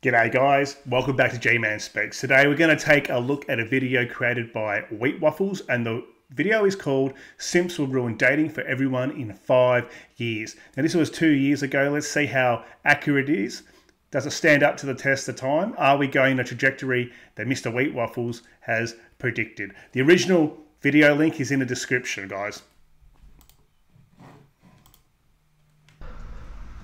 G'day guys, welcome back to G-Man Speaks. Today we're going to take a look at a video created by Wheat Waffles and the video is called Simps Will Ruin Dating for Everyone in 5 Years. Now this was 2 years ago, let's see how accurate it is. Does it stand up to the test of time? Are we going the trajectory that Mr. Wheat Waffles has predicted? The original video link is in the description guys.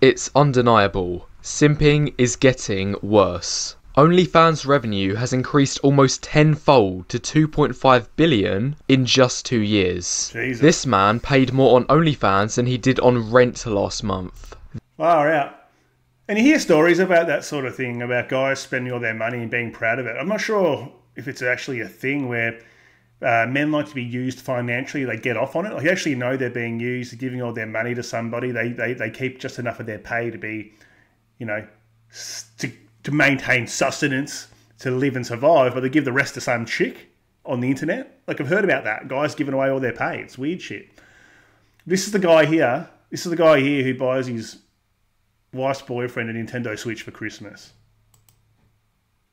It's undeniable. Simping is getting worse. OnlyFans revenue has increased almost tenfold to 2.5 billion in just two years. Jesus. This man paid more on OnlyFans than he did on rent last month. Far out. And you hear stories about that sort of thing, about guys spending all their money and being proud of it. I'm not sure if it's actually a thing where uh, men like to be used financially. They get off on it. Like, they actually know they're being used, giving all their money to somebody. They, they, they keep just enough of their pay to be you know, to, to maintain sustenance, to live and survive, but they give the rest to some chick on the internet. Like I've heard about that. Guys giving away all their pay. It's weird shit. This is the guy here. This is the guy here who buys his wife's boyfriend a Nintendo Switch for Christmas.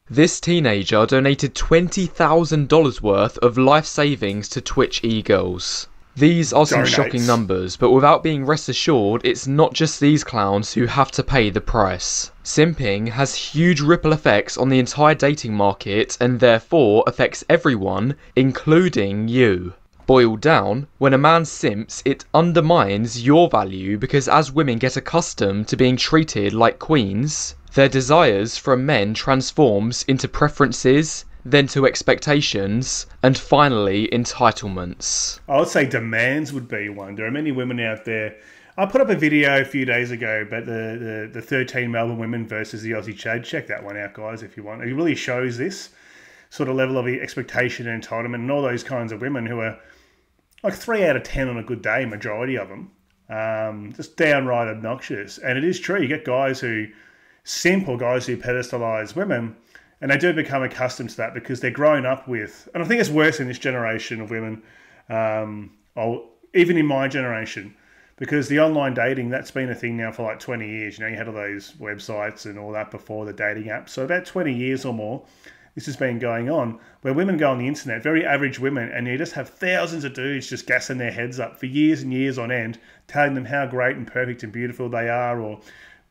This teenager donated $20,000 worth of life savings to Twitch e-girls. These are some Donates. shocking numbers, but without being rest assured, it's not just these clowns who have to pay the price. Simping has huge ripple effects on the entire dating market and therefore affects everyone, including you. Boiled down, when a man simps, it undermines your value because as women get accustomed to being treated like queens, their desires from men transforms into preferences, then to expectations, and finally entitlements. I would say demands would be one. There are many women out there. I put up a video a few days ago about the, the, the 13 Melbourne women versus the Aussie Chad. Check that one out, guys, if you want. It really shows this sort of level of expectation and entitlement and all those kinds of women who are like three out of 10 on a good day, majority of them. Um, just downright obnoxious. And it is true. You get guys who simp or guys who pedestalize women and they do become accustomed to that because they're growing up with, and I think it's worse in this generation of women, um, or even in my generation, because the online dating that's been a thing now for like 20 years. You know, you had all those websites and all that before the dating apps. So about 20 years or more, this has been going on where women go on the internet, very average women, and you just have thousands of dudes just gassing their heads up for years and years on end, telling them how great and perfect and beautiful they are, or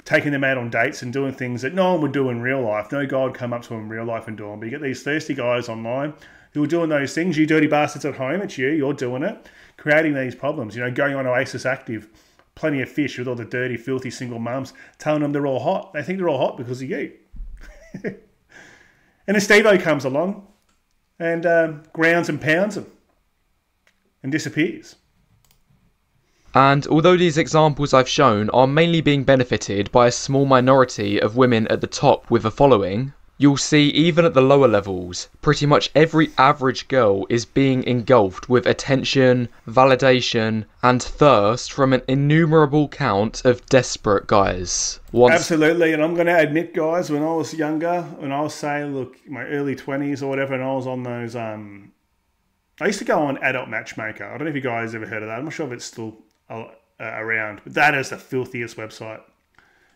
taking them out on dates and doing things that no one would do in real life. No guy would come up to them in real life and do them. But you get these thirsty guys online who are doing those things. You dirty bastards at home, it's you. You're doing it, creating these problems. You know, going on Oasis Active, plenty of fish with all the dirty, filthy single mums, telling them they're all hot. They think they're all hot because of you. and then Steve-O comes along and um, grounds and pounds them and disappears. And although these examples I've shown are mainly being benefited by a small minority of women at the top with a following, you'll see even at the lower levels, pretty much every average girl is being engulfed with attention, validation, and thirst from an innumerable count of desperate guys. Once Absolutely, and I'm going to admit, guys, when I was younger, when I was say, look, my early twenties or whatever, and I was on those, um, I used to go on Adult Matchmaker. I don't know if you guys ever heard of that. I'm not sure if it's still around, but that is the filthiest website.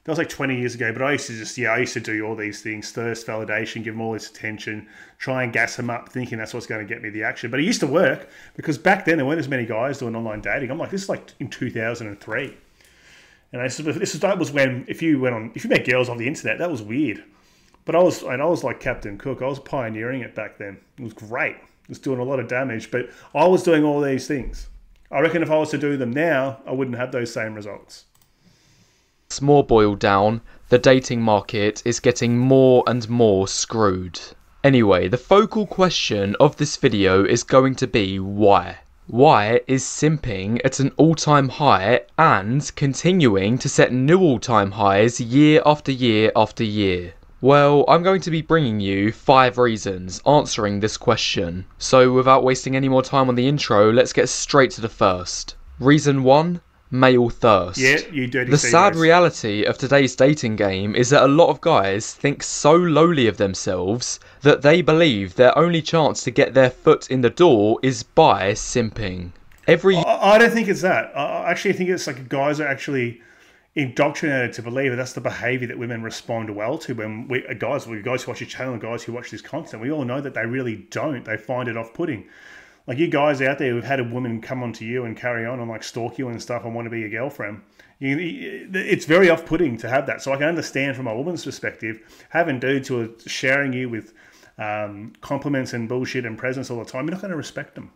That was like 20 years ago, but I used to just, yeah, I used to do all these things thirst, validation, give them all this attention, try and gas them up, thinking that's what's going to get me the action. But it used to work because back then there weren't as many guys doing online dating. I'm like, this is like in 2003. And this is, this is, that was when, if you went on, if you met girls on the internet, that was weird. But I was, and I was like Captain Cook, I was pioneering it back then. It was great. It was doing a lot of damage, but I was doing all these things. I reckon if I was to do them now, I wouldn't have those same results. more boiled down, the dating market is getting more and more screwed. Anyway, the focal question of this video is going to be why? Why is simping at an all time high and continuing to set new all time highs year after year after year? Well, I'm going to be bringing you five reasons answering this question. So, without wasting any more time on the intro, let's get straight to the first. Reason 1 Male thirst. Yeah, you dirty The sad reality of today's dating game is that a lot of guys think so lowly of themselves that they believe their only chance to get their foot in the door is by simping. Every I I don't think it's that. I actually think it's like guys are actually indoctrinated to believe that that's the behavior that women respond well to when we uh, guys, we guys who watch your channel, guys who watch this content, we all know that they really don't. They find it off-putting. Like you guys out there who've had a woman come onto you and carry on and like stalk you and stuff and want to be your girlfriend. You, it's very off-putting to have that. So I can understand from a woman's perspective having dudes who are sharing you with um, compliments and bullshit and presents all the time. You're not going to respect them.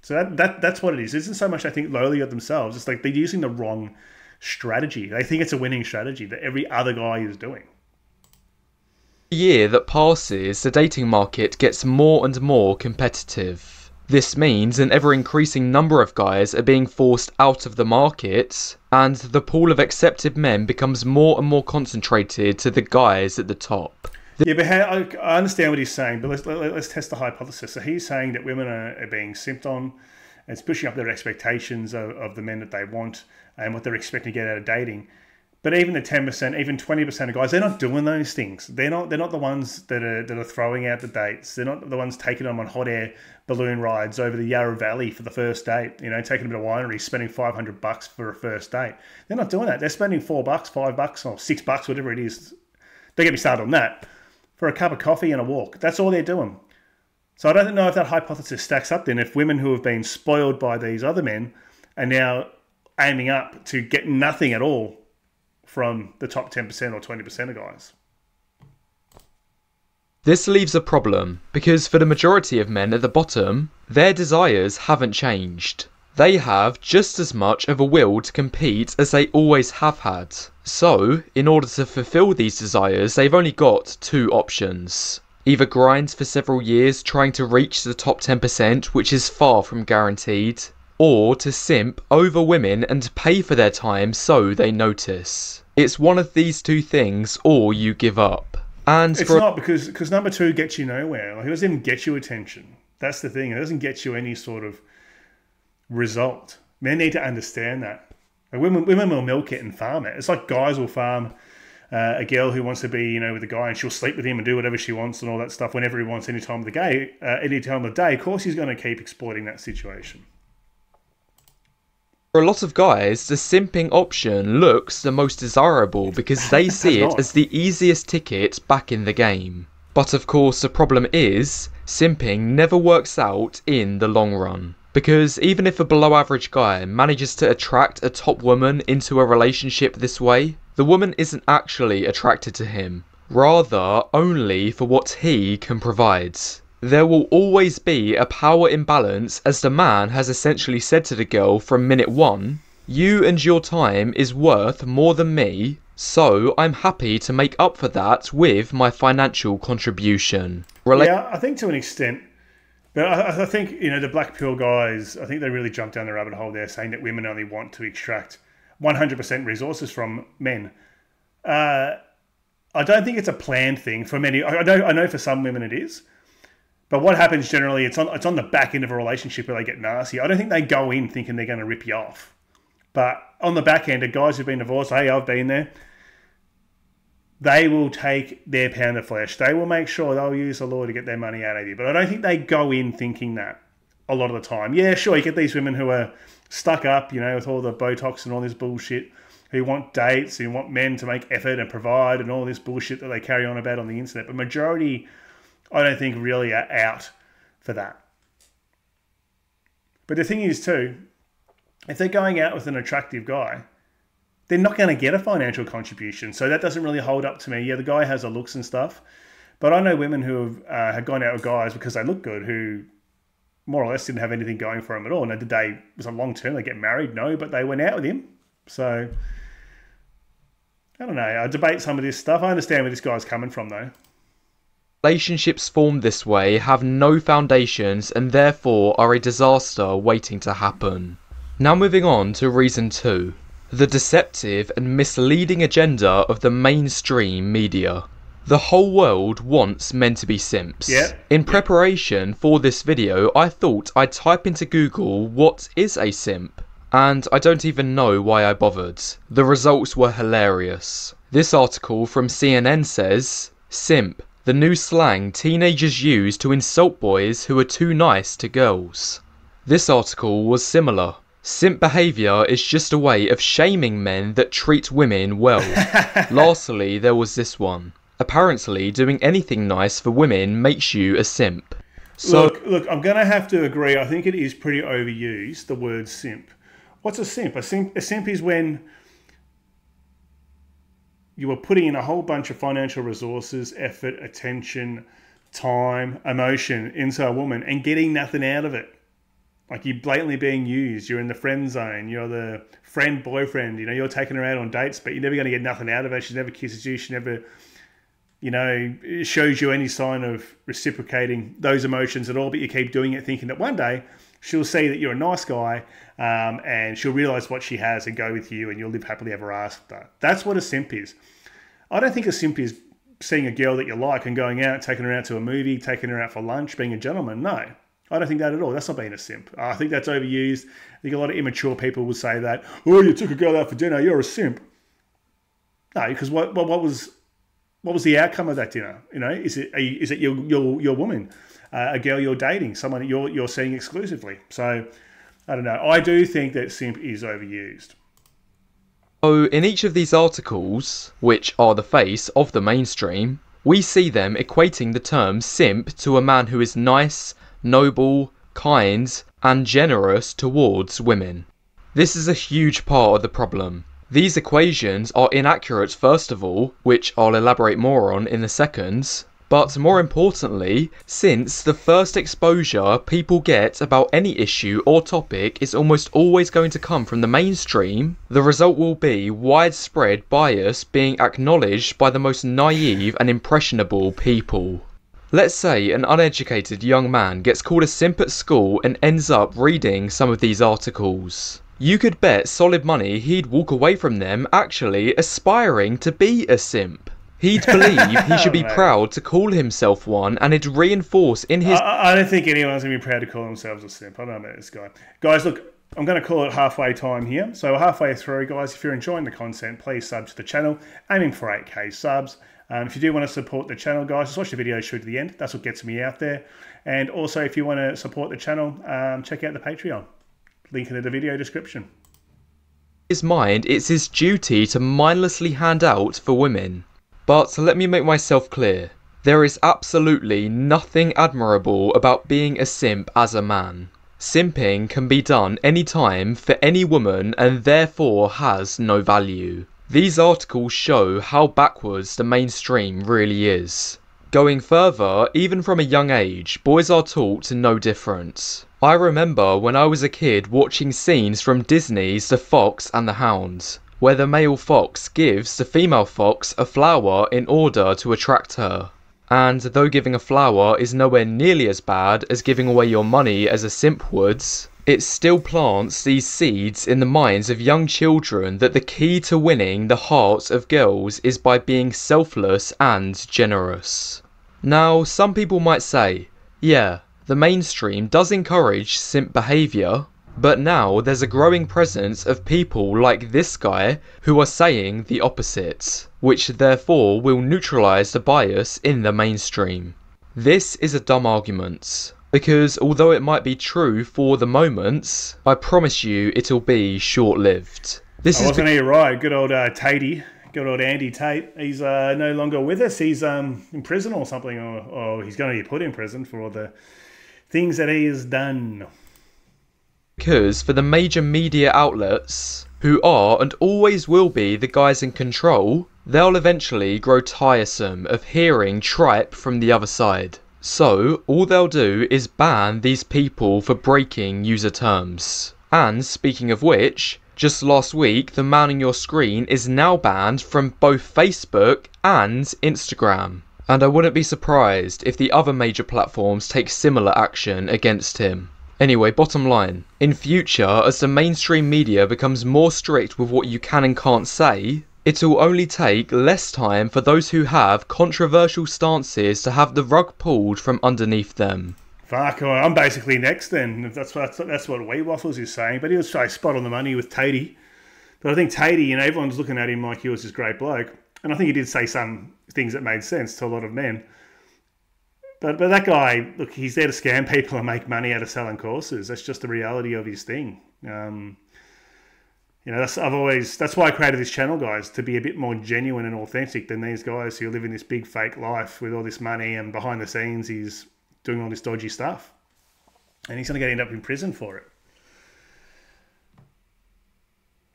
So that, that that's what it is. It isn't so much I think lowly of themselves. It's like they're using the wrong strategy. They think it's a winning strategy that every other guy is doing. The year that passes, the dating market gets more and more competitive. This means an ever increasing number of guys are being forced out of the market, and the pool of accepted men becomes more and more concentrated to the guys at the top. Yeah, but how, I understand what he's saying, but let's let, us let us test the hypothesis. So he's saying that women are, are being simped on, it's pushing up their expectations of, of the men that they want and what they're expecting to get out of dating. But even the ten percent, even twenty percent of guys, they're not doing those things. They're not. They're not the ones that are that are throwing out the dates. They're not the ones taking them on hot air balloon rides over the Yarra Valley for the first date. You know, taking them to winery, spending five hundred bucks for a first date. They're not doing that. They're spending four bucks, five bucks, or six bucks, whatever it is. Don't get me started on that for a cup of coffee and a walk. That's all they're doing. So I don't know if that hypothesis stacks up then. If women who have been spoiled by these other men are now aiming up to get nothing at all from the top 10% or 20% of guys. This leaves a problem because for the majority of men at the bottom, their desires haven't changed. They have just as much of a will to compete as they always have had. So, in order to fulfill these desires, they've only got two options. Either grinds for several years trying to reach the top 10%, which is far from guaranteed, or to simp over women and pay for their time so they notice. It's one of these two things, or you give up. And it's not because because number two gets you nowhere. Like, it doesn't even get you attention. That's the thing. It doesn't get you any sort of result. Men need to understand that. Like women, women will milk it and farm it. It's like guys will farm uh, a girl who wants to be, you know, with a guy, and she'll sleep with him and do whatever she wants and all that stuff whenever he wants, any time of the day, uh, any time of the day. Of course, he's going to keep exploiting that situation. For a lot of guys, the simping option looks the most desirable because they see it as the easiest ticket back in the game. But of course, the problem is, simping never works out in the long run. Because even if a below average guy manages to attract a top woman into a relationship this way, the woman isn't actually attracted to him, rather only for what he can provide. There will always be a power imbalance as the man has essentially said to the girl from minute one, you and your time is worth more than me, so I'm happy to make up for that with my financial contribution. Rela- yeah, I think to an extent but I, I, think you know the black pill guys. I think they really jumped down the rabbit hole there, saying that women only want to extract 100% resources from men. Uh, I don't think it's a planned thing for many. I know, I know for some women it is, but what happens generally, it's on it's on the back end of a relationship where they get nasty. I don't think they go in thinking they're going to rip you off, but on the back end, of guys who've been divorced, hey, I've been there they will take their pound of flesh. They will make sure they'll use the law to get their money out of you. But I don't think they go in thinking that a lot of the time. Yeah, sure, you get these women who are stuck up, you know, with all the Botox and all this bullshit, who want dates, who want men to make effort and provide and all this bullshit that they carry on about on the internet. But majority, I don't think, really are out for that. But the thing is, too, if they're going out with an attractive guy, they're not going to get a financial contribution. So that doesn't really hold up to me. Yeah, the guy has the looks and stuff, but I know women who have uh, had gone out with guys because they look good who more or less didn't have anything going for him at all. Now, did they was a long term? They get married? No, but they went out with him. So I don't know. I debate some of this stuff. I understand where this guy's coming from, though. Relationships formed this way have no foundations and therefore are a disaster waiting to happen. Now, moving on to reason two the deceptive and misleading agenda of the mainstream media. The whole world wants men to be simps. Yeah. In preparation for this video, I thought I'd type into Google what is a simp, and I don't even know why I bothered. The results were hilarious. This article from CNN says Simp, the new slang teenagers use to insult boys who are too nice to girls. This article was similar. Simp behaviour is just a way of shaming men that treat women well. Lastly, there was this one. Apparently, doing anything nice for women makes you a simp. So, look, look, I'm going to have to agree. I think it is pretty overused, the word simp. What's a simp? A simp, a simp is when you are putting in a whole bunch of financial resources, effort, attention, time, emotion into a woman and getting nothing out of it. Like you're blatantly being used. You're in the friend zone. You're the friend boyfriend. You know, you're taking her out on dates, but you're never going to get nothing out of her. She never kisses you. She never, you know, shows you any sign of reciprocating those emotions at all. But you keep doing it, thinking that one day she'll see that you're a nice guy um, and she'll realize what she has and go with you and you'll live happily ever after. That's what a simp is. I don't think a simp is seeing a girl that you like and going out, taking her out to a movie, taking her out for lunch, being a gentleman. No, I don't think that at all. That's not being a simp. I think that's overused. I think a lot of immature people will say that, oh, you took a girl out for dinner, you're a simp. No, because what, what, what was what was the outcome of that dinner? You know, is it you, is it your your your woman, uh, a girl you're dating, someone you're you're seeing exclusively? So I don't know. I do think that simp is overused. So, in each of these articles, which are the face of the mainstream, we see them equating the term simp to a man who is nice, noble, kind, and generous towards women. This is a huge part of the problem. These equations are inaccurate first of all, which I'll elaborate more on in a second, but more importantly, since the first exposure people get about any issue or topic is almost always going to come from the mainstream, the result will be widespread bias being acknowledged by the most naive and impressionable people. Let's say an uneducated young man gets called a simp at school and ends up reading some of these articles. You could bet solid money he'd walk away from them actually aspiring to be a simp. He'd believe he should be proud to call himself one, and it'd reinforce in his. I, I don't think anyone's going to be proud to call themselves a simp. I don't know about this guy. Guys, look, I'm going to call it halfway time here. So, halfway through, guys, if you're enjoying the content, please sub to the channel, aiming for 8k subs. Um, if you do want to support the channel, guys, just watch the video through to the end. That's what gets me out there. And also, if you want to support the channel, um, check out the Patreon. Link in the video description. His mind, it's his duty to mindlessly hand out for women. But let me make myself clear. There is absolutely nothing admirable about being a simp as a man. Simping can be done anytime for any woman and therefore has no value. These articles show how backwards the mainstream really is. Going further, even from a young age, boys are taught to difference. I remember when I was a kid watching scenes from Disney's The Fox and the Hound where the male fox gives the female fox a flower in order to attract her. And though giving a flower is nowhere nearly as bad as giving away your money as a simp would, it still plants these seeds in the minds of young children that the key to winning the hearts of girls is by being selfless and generous. Now, some people might say, yeah, the mainstream does encourage simp behaviour, but now there's a growing presence of people like this guy who are saying the opposite, which therefore will neutralize the bias in the mainstream. This is a dumb argument, because although it might be true for the moment, I promise you it'll be short lived. This I is wasn't he right? Good old uh, Tatey, good old Andy Tate. He's uh, no longer with us. He's um, in prison or something, or, or he's going to be put in prison for all the things that he has done. Because for the major media outlets, who are and always will be the guys in control, they'll eventually grow tiresome of hearing tripe from the other side. So, all they'll do is ban these people for breaking user terms. And speaking of which, just last week, the man on your screen is now banned from both Facebook and Instagram. And I wouldn't be surprised if the other major platforms take similar action against him. Anyway, bottom line. In future, as the mainstream media becomes more strict with what you can and can't say, it'll only take less time for those who have controversial stances to have the rug pulled from underneath them. Fuck, oh, I'm basically next then. That's what that's what Wheat Waffles is saying. But he was trying spot on the money with Tatey. But I think Tatey, you know, everyone's looking at him like he was this great bloke. And I think he did say some things that made sense to a lot of men. But but that guy, look, he's there to scam people and make money out of selling courses. That's just the reality of his thing. Um, you know, that's I've always that's why I created this channel, guys, to be a bit more genuine and authentic than these guys who are living this big fake life with all this money and behind the scenes he's doing all this dodgy stuff, and he's going to get end up in prison for it.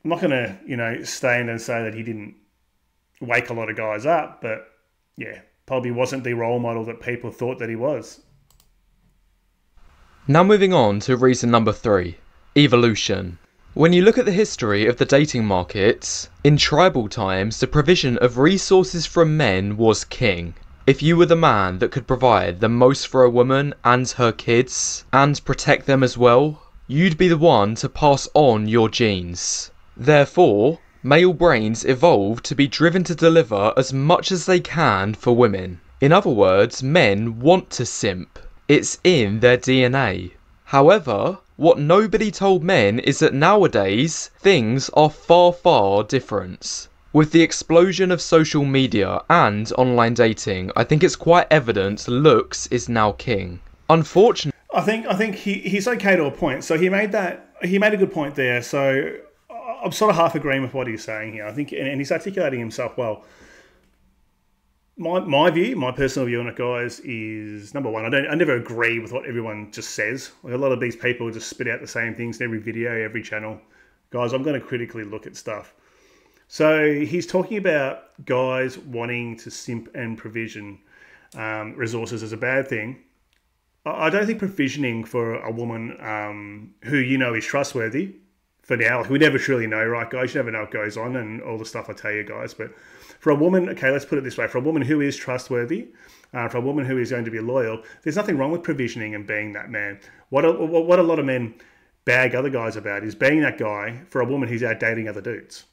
I'm not going to, you know, stand and say that he didn't wake a lot of guys up, but yeah, probably wasn't the role model that people thought that he was. Now, moving on to reason number three evolution. When you look at the history of the dating markets, in tribal times, the provision of resources from men was king. If you were the man that could provide the most for a woman and her kids, and protect them as well, you'd be the one to pass on your genes. Therefore, male brains evolved to be driven to deliver as much as they can for women. In other words, men want to simp. It's in their DNA. However, what nobody told men is that nowadays things are far, far different. With the explosion of social media and online dating, I think it's quite evident looks is now king. Unfortunately, I think I think he, he's okay to a point. So he made that he made a good point there. So I'm sort of half agreeing with what he's saying here. I think, and he's articulating himself well my my view, my personal view on it, guys, is number one. I don't, I never agree with what everyone just says. Like a lot of these people just spit out the same things in every video, every channel. Guys, I'm going to critically look at stuff. So he's talking about guys wanting to simp and provision um, resources as a bad thing. I don't think provisioning for a woman um, who you know is trustworthy for now, we never truly know, right, guys? You never know what goes on and all the stuff I tell you guys, but for a woman, okay, let's put it this way: for a woman who is trustworthy, uh, for a woman who is going to be loyal, there's nothing wrong with provisioning and being that man. What a, what a lot of men bag other guys about is being that guy for a woman who's out dating other dudes.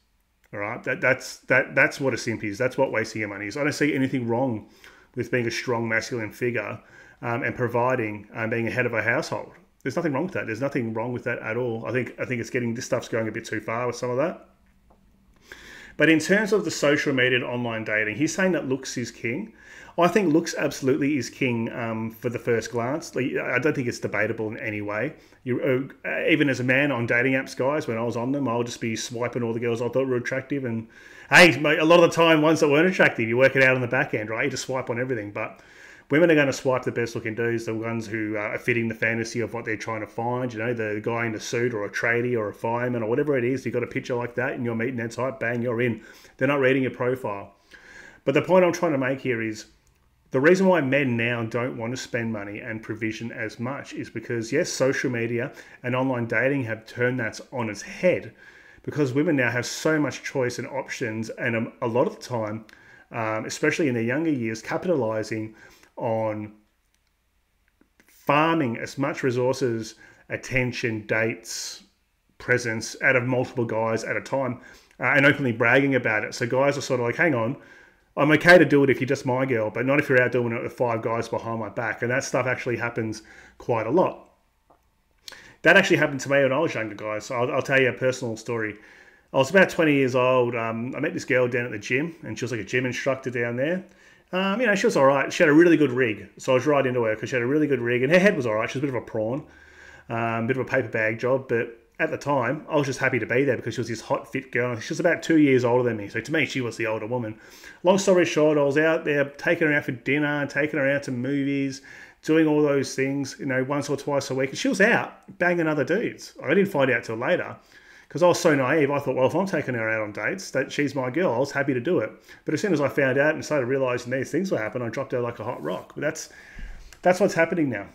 All right, that that's that that's what a simp is. That's what wasting your money is. I don't see anything wrong with being a strong masculine figure um, and providing and um, being a head of a household. There's nothing wrong with that. There's nothing wrong with that at all. I think I think it's getting this stuff's going a bit too far with some of that. But in terms of the social media and online dating, he's saying that looks is king. I think looks absolutely is king um, for the first glance. I don't think it's debatable in any way. You, uh, even as a man on dating apps, guys, when I was on them, I'll just be swiping all the girls I thought were attractive. And hey, a lot of the time, ones that weren't attractive, you work it out on the back end, right? You just swipe on everything. But women are going to swipe the best looking dudes, the ones who are fitting the fantasy of what they're trying to find. You know, the guy in the suit or a tradie or a fireman or whatever it is. You've got a picture like that and you're meeting that type, bang, you're in. They're not reading your profile. But the point I'm trying to make here is the reason why men now don't want to spend money and provision as much is because, yes, social media and online dating have turned that on its head because women now have so much choice and options, and a lot of the time, um, especially in their younger years, capitalizing on farming as much resources, attention, dates, presents out of multiple guys at a time uh, and openly bragging about it. So guys are sort of like, hang on, I'm okay to do it if you're just my girl, but not if you're out doing it with five guys behind my back. And that stuff actually happens quite a lot. That actually happened to me when I was younger, guys. So I'll, I'll tell you a personal story. I was about 20 years old. Um, I met this girl down at the gym, and she was like a gym instructor down there. Um, you know, she was all right. She had a really good rig, so I was right into her because she had a really good rig, and her head was all right. She was a bit of a prawn, um, bit of a paper bag job, but at the time, I was just happy to be there because she was this hot, fit girl. She was about two years older than me, so to me, she was the older woman. Long story short, I was out there taking her out for dinner, taking her out to movies, doing all those things, you know, once or twice a week. And she was out banging other dudes. I didn't find out till later because I was so naive, I thought, well, if I'm taking her out on dates, that she's my girl, I was happy to do it. But as soon as I found out and started realizing these things were happening, I dropped her like a hot rock. But that's that's what's happening now.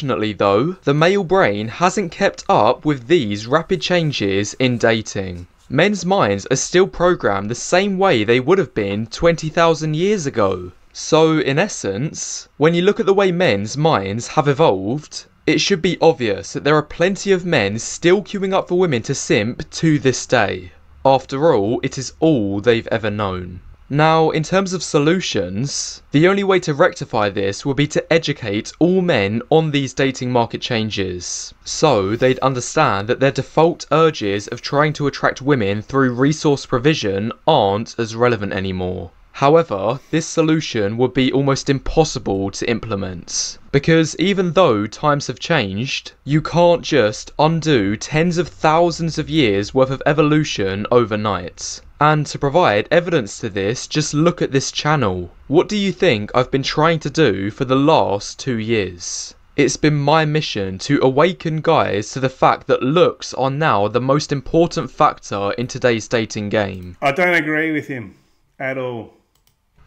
Unfortunately, though, the male brain hasn't kept up with these rapid changes in dating. Men's minds are still programmed the same way they would have been 20,000 years ago. So, in essence, when you look at the way men's minds have evolved, it should be obvious that there are plenty of men still queuing up for women to simp to this day. After all, it is all they've ever known. Now, in terms of solutions, the only way to rectify this would be to educate all men on these dating market changes, so they'd understand that their default urges of trying to attract women through resource provision aren't as relevant anymore. However, this solution would be almost impossible to implement. Because even though times have changed, you can't just undo tens of thousands of years worth of evolution overnight. And to provide evidence to this, just look at this channel. What do you think I've been trying to do for the last two years? It's been my mission to awaken guys to the fact that looks are now the most important factor in today's dating game. I don't agree with him at all.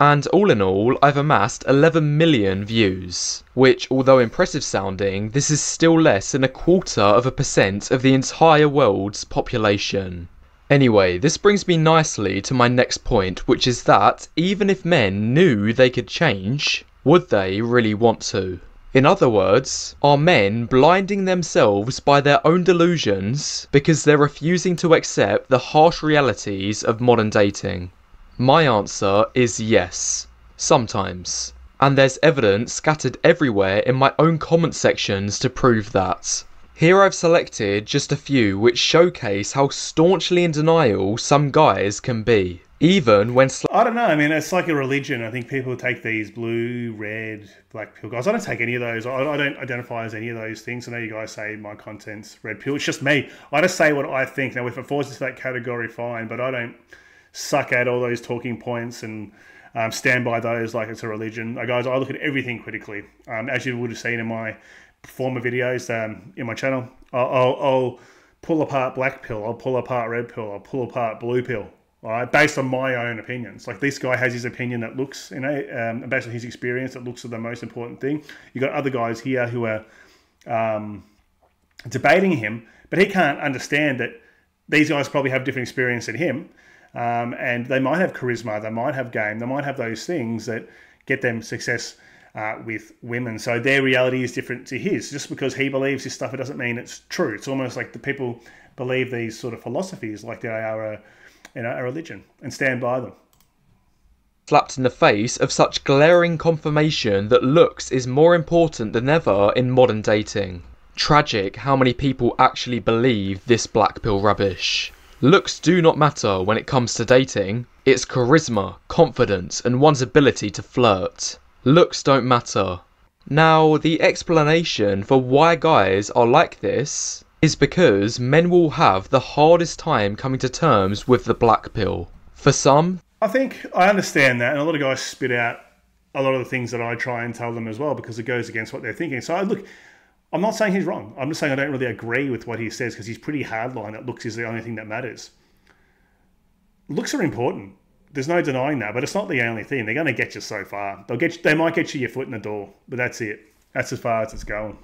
And all in all, I've amassed 11 million views, which, although impressive sounding, this is still less than a quarter of a percent of the entire world's population. Anyway, this brings me nicely to my next point, which is that even if men knew they could change, would they really want to? In other words, are men blinding themselves by their own delusions because they're refusing to accept the harsh realities of modern dating? My answer is yes. Sometimes. And there's evidence scattered everywhere in my own comment sections to prove that. Here I've selected just a few which showcase how staunchly in denial some guys can be. Even when sl- I don't know. I mean, it's like a religion. I think people take these blue, red, black pill guys. I don't take any of those. I, I don't identify as any of those things. I know you guys say my content's red pill. It's just me. I just say what I think. Now, if it falls into that category, fine. But I don't suck at all those talking points and um, stand by those like it's a religion. Guys, I look at everything critically. Um, as you would have seen in my former videos um, in my channel. I'll, I'll, I'll, pull apart black pill, I'll pull apart red pill, I'll pull apart blue pill, all right, based on my own opinions. Like this guy has his opinion that looks, you know, um, based on his experience, that looks at the most important thing. You got other guys here who are um, debating him, but he can't understand that these guys probably have different experience than him. Um, and they might have charisma, they might have game, they might have those things that get them success uh, with women. So their reality is different to his. Just because he believes this stuff, it doesn't mean it's true. It's almost like the people believe these sort of philosophies like they are a, you know, a religion and stand by them. Slapped in the face of such glaring confirmation that looks is more important than ever in modern dating. Tragic how many people actually believe this black pill rubbish. Looks do not matter when it comes to dating. It's charisma, confidence, and one's ability to flirt. Looks don't matter. Now, the explanation for why guys are like this is because men will have the hardest time coming to terms with the black pill. For some, I think I understand that, and a lot of guys spit out a lot of the things that I try and tell them as well because it goes against what they're thinking. So, I look, I'm not saying he's wrong. I'm just saying I don't really agree with what he says because he's pretty hardline that looks is the only thing that matters. Looks are important there's no denying that, but it's not the only thing. They're going to get you so far. They'll get you, they might get you your foot in the door, but that's it. That's as far as it's going.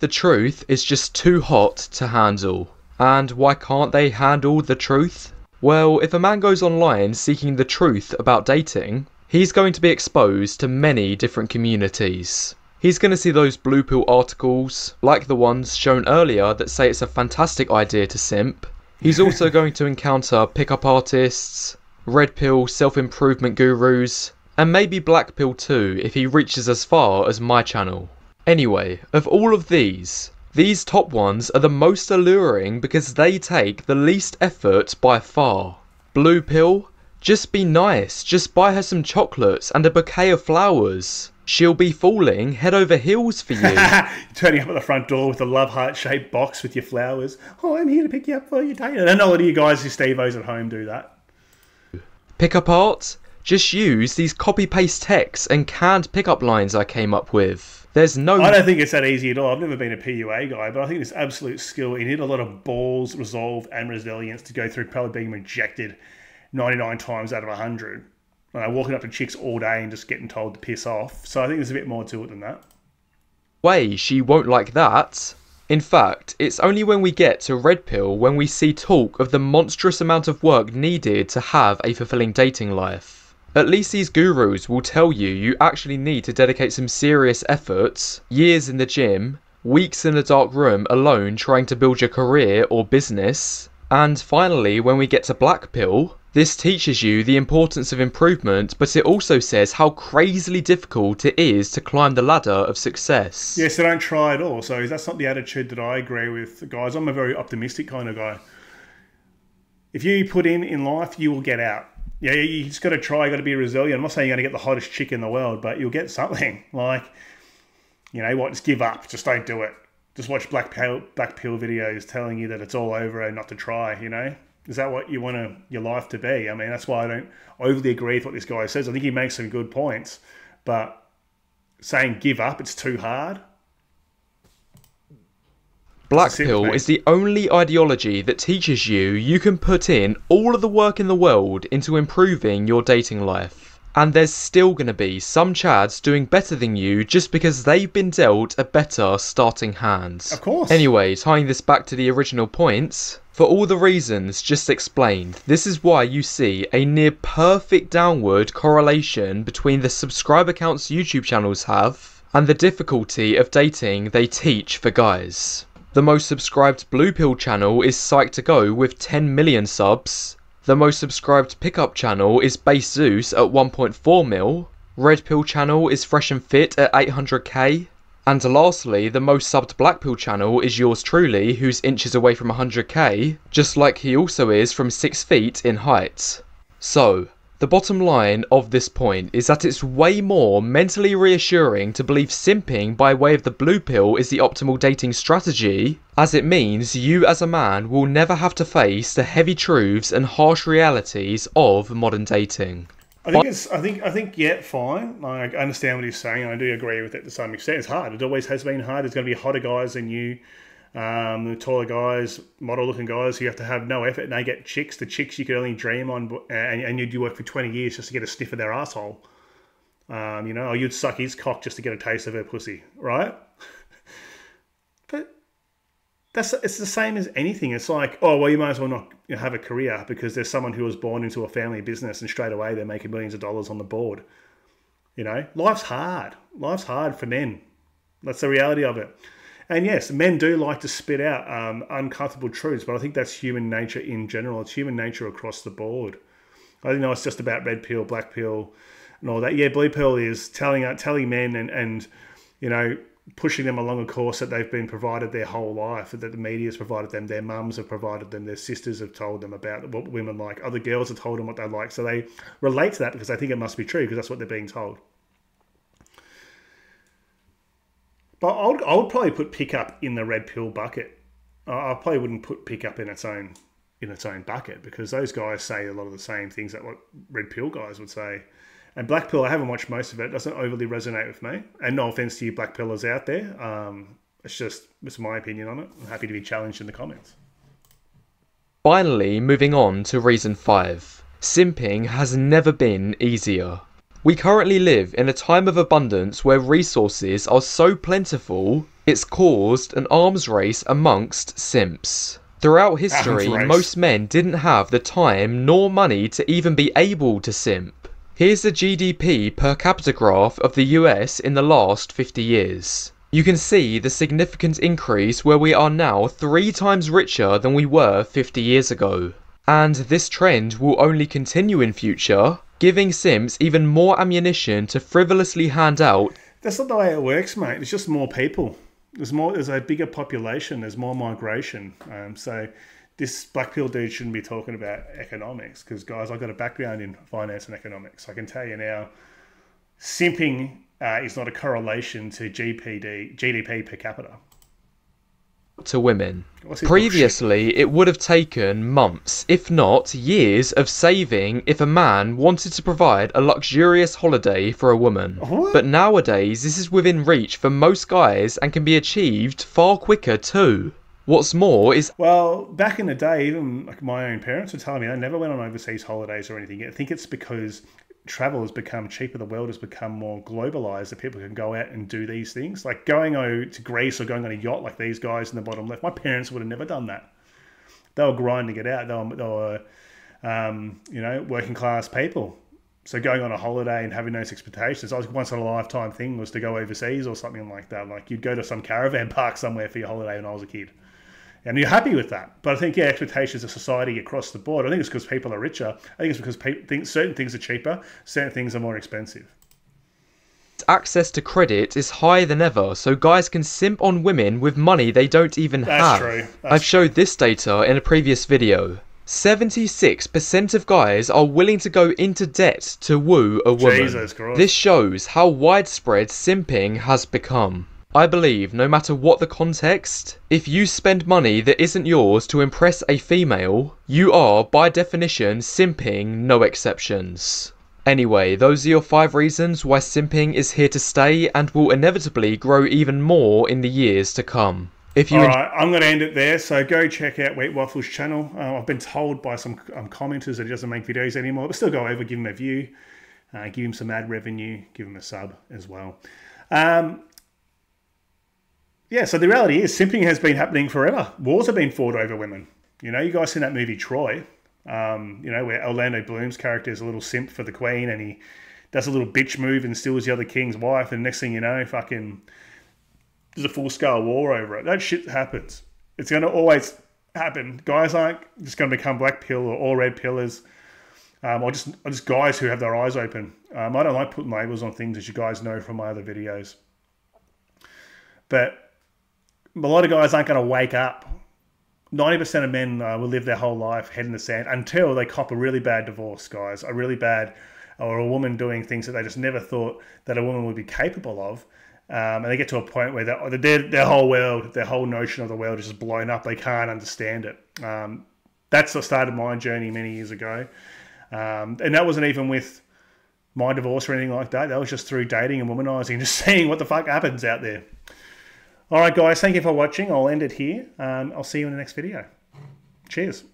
The truth is just too hot to handle. And why can't they handle the truth? Well, if a man goes online seeking the truth about dating, he's going to be exposed to many different communities. He's going to see those blue pill articles, like the ones shown earlier that say it's a fantastic idea to simp, He's also going to encounter pickup artists, red pill self improvement gurus, and maybe black pill too if he reaches as far as my channel. Anyway, of all of these, these top ones are the most alluring because they take the least effort by far. Blue pill, just be nice, just buy her some chocolates and a bouquet of flowers. She'll be falling head over heels for you. Turning up at the front door with a love heart shaped box with your flowers. Oh, I'm here to pick you up for your date. I know a lot of you guys who Steve O's at home do that. Pickup art? Just use these copy paste texts and canned pickup lines I came up with. There's no. I don't think it's that easy at all. I've never been a PUA guy, but I think it's absolute skill. You need a lot of balls, resolve, and resilience to go through probably being rejected 99 times out of 100 uh, walking up to chicks all day and just getting told to piss off. So I think there's a bit more to it than that. Way, she won't like that. In fact, it's only when we get to Red Pill when we see talk of the monstrous amount of work needed to have a fulfilling dating life. At least these gurus will tell you you actually need to dedicate some serious efforts, years in the gym, weeks in a dark room alone trying to build your career or business. And finally, when we get to Black Pill, this teaches you the importance of improvement, but it also says how crazily difficult it is to climb the ladder of success. Yes, so don't try at all. So that's not the attitude that I agree with, guys. I'm a very optimistic kind of guy. If you put in in life, you will get out. Yeah, you just got to try. You got to be resilient. I'm not saying you're going to get the hottest chick in the world, but you'll get something. Like, you know what? Just give up. Just don't do it. Just watch black pill, black pill videos telling you that it's all over and not to try. You know, is that what you want to, your life to be? I mean, that's why I don't overly agree with what this guy says. I think he makes some good points, but saying give up, it's too hard. Black pill is the only ideology that teaches you you can put in all of the work in the world into improving your dating life. And there's still going to be some chads doing better than you just because they've been dealt a better starting hand. Of course. Anyway, tying this back to the original points, for all the reasons just explained, this is why you see a near perfect downward correlation between the subscriber counts YouTube channels have and the difficulty of dating they teach for guys. The most subscribed Blue Pill channel is Psych2Go with 10 million subs. The most subscribed pickup channel is Base Zeus at 1.4 mil. Red Pill channel is Fresh and Fit at 800k. And lastly, the most subbed Black Pill channel is yours truly, who's inches away from 100k, just like he also is from 6 feet in height. So, the bottom line of this point is that it's way more mentally reassuring to believe simping by way of the blue pill is the optimal dating strategy, as it means you as a man will never have to face the heavy truths and harsh realities of modern dating. I think it's. I think. I think. Yeah, fine. Like, I understand what he's saying. I do agree with it to some extent. It's hard. It always has been hard. There's going to be hotter guys than you. Um, the taller guys, model looking guys, you have to have no effort and they get chicks. The chicks you could only dream on, and, and you'd work for 20 years just to get a sniff of their asshole. Um, you know, or you'd suck his cock just to get a taste of her pussy, right? That's it's the same as anything. It's like, oh, well, you might as well not have a career because there's someone who was born into a family business and straight away they're making millions of dollars on the board. You know, life's hard. Life's hard for men. That's the reality of it. And yes, men do like to spit out um, uncomfortable truths, but I think that's human nature in general. It's human nature across the board. I know it's just about red pill, black pill, and all that. Yeah, blue pill is telling uh, telling men and and you know pushing them along a course that they've been provided their whole life, that the media has provided them, their mums have provided them, their sisters have told them about what women like, other girls have told them what they like. So they relate to that because they think it must be true because that's what they're being told. But I would, I would probably put pickup in the red pill bucket. I probably wouldn't put pickup in its own in its own bucket because those guys say a lot of the same things that what red pill guys would say. And black pill, I haven't watched most of it. it doesn't overly resonate with me. And no offense to you black pillers out there. Um, it's just it's my opinion on it. I'm happy to be challenged in the comments. Finally, moving on to reason five. Simping has never been easier. We currently live in a time of abundance where resources are so plentiful, it's caused an arms race amongst simps. Throughout history, most men didn't have the time nor money to even be able to simp. Here's the GDP per capita graph of the US in the last 50 years. You can see the significant increase where we are now three times richer than we were 50 years ago. And this trend will only continue in future giving simps even more ammunition to frivolously hand out. That's not the way it works, mate. It's just more people. There's more. There's a bigger population. There's more migration. Um, so this black pill dude shouldn't be talking about economics because, guys, I've got a background in finance and economics. I can tell you now, simping uh, is not a correlation to GPD, GDP per capita to women. Previously, it would have taken months, if not years, of saving if a man wanted to provide a luxurious holiday for a woman. What? But nowadays, this is within reach for most guys and can be achieved far quicker too. What's more is well, back in the day, even like my own parents were telling me I never went on overseas holidays or anything. I think it's because travel has become cheaper, the world has become more globalized, that people can go out and do these things. Like going to Greece or going on a yacht like these guys in the bottom left. My parents would have never done that. They were grinding it out. They were, they were um, you know, working class people. So going on a holiday and having those expectations, I was once in a lifetime thing was to go overseas or something like that. Like you'd go to some caravan park somewhere for your holiday when I was a kid and you're happy with that. But I think yeah, expectations of society across the board. I think it's because people are richer. I think it's because people think certain things are cheaper, certain things are more expensive. Access to credit is higher than ever, so guys can simp on women with money they don't even That's have. True. That's I've showed this data in a previous video. 76% of guys are willing to go into debt to woo a woman. Jesus Christ. This shows how widespread simping has become. I believe, no matter what the context, if you spend money that isn't yours to impress a female, you are, by definition, simping, no exceptions. Anyway, those are your 5 reasons why simping is here to stay and will inevitably grow even more in the years to come. If you All right, I'm going to end it there. So go check out Wheat Waffles channel. Uh, I've been told by some um, commenters that he doesn't make videos anymore, but still go over, give him a view, uh, give him some ad revenue, give him a sub as well. Um, yeah, so the reality is simping has been happening forever. Wars have been fought over women. You know, you guys seen that movie Troy, um, you know, where Orlando Bloom's character is a little simp for the queen and he does a little bitch move and steals the other king's wife, and next thing you know, fucking there's a full scale war over it. That shit happens. It's going to always happen. Guys aren't just going to become black pill or all red pillers, um, or just or just guys who have their eyes open. Um, I don't like putting labels on things, as you guys know from my other videos. But a lot of guys aren't going to wake up. Ninety percent of men uh, will live their whole life head in the sand until they cop a really bad divorce, guys. A really bad, or a woman doing things that they just never thought that a woman would be capable of. Um, and they get to a point where their, their, whole world, their whole notion of the world is just blown up. They can't understand it. Um, that's start of my journey many years ago. Um, and that wasn't even with my divorce or anything like that. That was just through dating and womanizing, just seeing what the fuck happens out there. All right, guys, thank you for watching. I'll end it here. Um, I'll see you in the next video. Cheers.